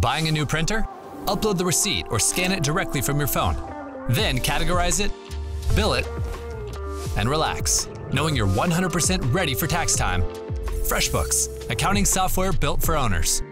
Buying a new printer? Upload the receipt or scan it directly from your phone. Then categorize it, bill it, and relax, knowing you're 100% ready for tax time. FreshBooks, accounting software built for owners.